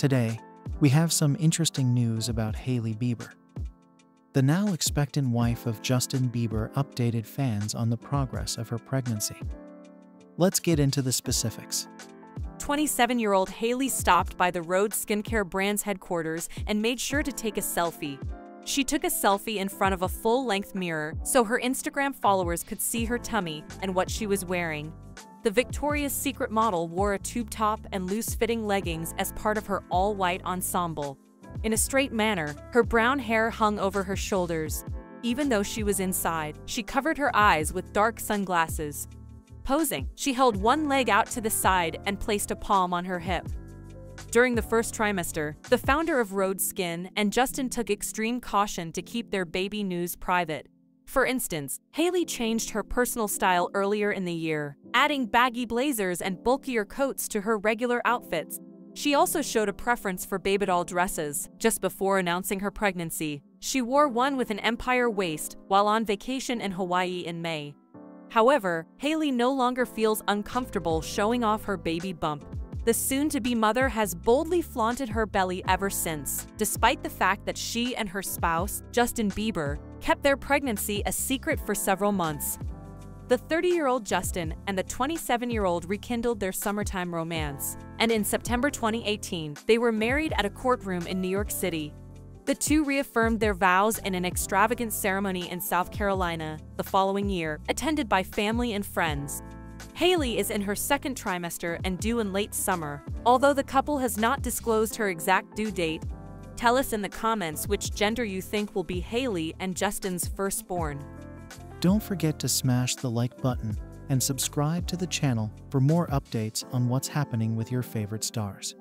Today, we have some interesting news about Hailey Bieber. The now expectant wife of Justin Bieber updated fans on the progress of her pregnancy. Let's get into the specifics. 27 year old Hailey stopped by the Rhode skincare brand's headquarters and made sure to take a selfie. She took a selfie in front of a full length mirror so her Instagram followers could see her tummy and what she was wearing. The Victoria's Secret model wore a tube top and loose fitting leggings as part of her all white ensemble. In a straight manner, her brown hair hung over her shoulders. Even though she was inside, she covered her eyes with dark sunglasses. Posing, she held one leg out to the side and placed a palm on her hip. During the first trimester, the founder of Rhode Skin and Justin took extreme caution to keep their baby news private. For instance, Hailey changed her personal style earlier in the year, adding baggy blazers and bulkier coats to her regular outfits. She also showed a preference for babydoll dresses. Just before announcing her pregnancy, she wore one with an empire waist while on vacation in Hawaii in May. However, Hailey no longer feels uncomfortable showing off her baby bump. The soon-to-be mother has boldly flaunted her belly ever since, despite the fact that she and her spouse, Justin Bieber, kept their pregnancy a secret for several months. The 30-year-old Justin and the 27-year-old rekindled their summertime romance, and in September 2018, they were married at a courtroom in New York City. The two reaffirmed their vows in an extravagant ceremony in South Carolina the following year, attended by family and friends. Hailey is in her second trimester and due in late summer, although the couple has not disclosed her exact due date. Tell us in the comments which gender you think will be Hailey and Justin's firstborn. Don't forget to smash the like button and subscribe to the channel for more updates on what's happening with your favorite stars.